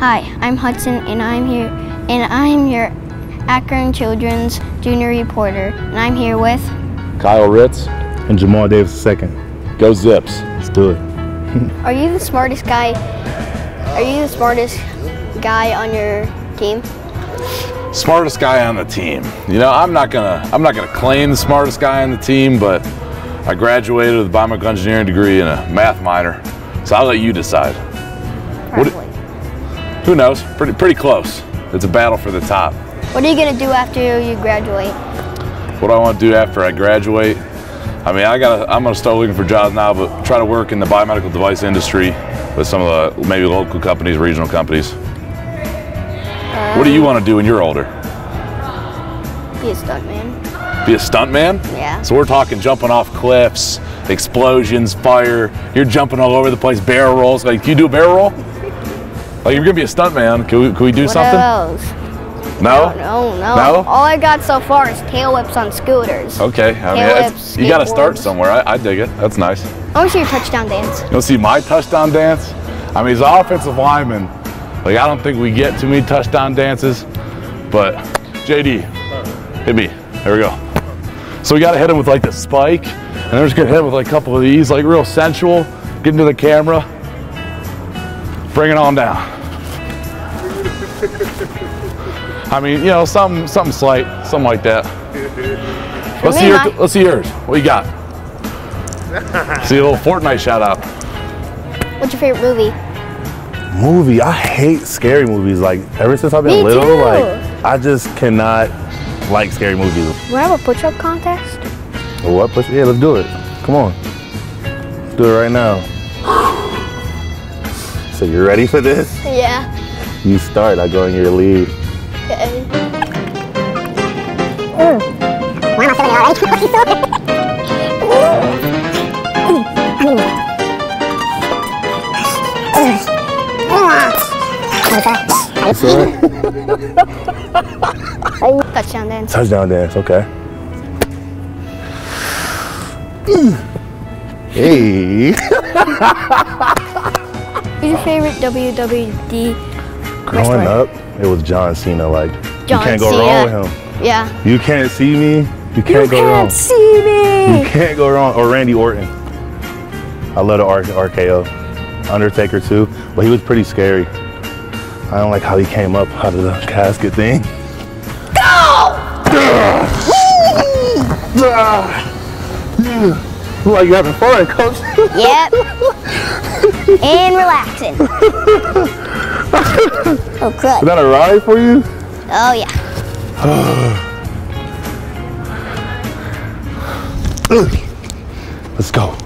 Hi, I'm Hudson and I'm here and I'm your Akron Children's junior reporter and I'm here with Kyle Ritz, And Jamal Davis II. go Zips. Let's do it. Are you the smartest guy? Are you the smartest guy on your team? Smartest guy on the team. You know, I'm not gonna I'm not gonna claim the smartest guy on the team, but I graduated with a biomedical engineering degree and a math minor. So I'll let you decide. What- Probably. Who knows? Pretty pretty close. It's a battle for the top. What are you gonna do after you graduate? What do I want to do after I graduate? I mean, I got I'm gonna start looking for jobs now, but try to work in the biomedical device industry with some of the maybe local companies, regional companies. Uh, what do you want to do when you're older? Be a stuntman. Be a stuntman? Yeah. So we're talking jumping off cliffs, explosions, fire. You're jumping all over the place, barrel rolls. Like, can you do a barrel roll? Like, you're gonna be a stuntman. Can we, can we do What something? else? No? No, no. No? All I got so far is tail whips on scooters. Okay. I mean, whips, you got to start somewhere. I, I dig it. That's nice. I want to see your touchdown dance. You want to see my touchdown dance? I mean, he's an offensive lineman. Like, I don't think we get too many touchdown dances. But, JD, hit me. There we go. So we got to hit him with like the spike. And then we're just to hit him with like a couple of these, like real sensual. Get into the camera. Bring it on down. I mean, you know, something, something slight, something like that. Let's see, your, let's see yours. What you got? see a little Fortnite shout out. What's your favorite movie? Movie. I hate scary movies. Like ever since I've been Me little, too. like I just cannot like scary movies. We have a push-up contest. What? Push? Yeah, let's do it. Come on. Let's do it right now. So you ready for this? Yeah. You start. I go in your lead. Okay. That's all right. Touchdown dance. Touchdown dance. Okay. Hey. Favorite WWE Growing wrestler? up, it was John Cena. Like John you can't go Cena. wrong with him. Yeah. You can't see me. You can't you go can't wrong. see You can't go wrong. Or Randy Orton. I love the R- RKO. Undertaker too, but he was pretty scary. I don't like how he came up out of the casket thing. Go! Ah! Like you having fun, coach? Yep. and relaxing. oh, Is that a ride for you? Oh, yeah. Let's go.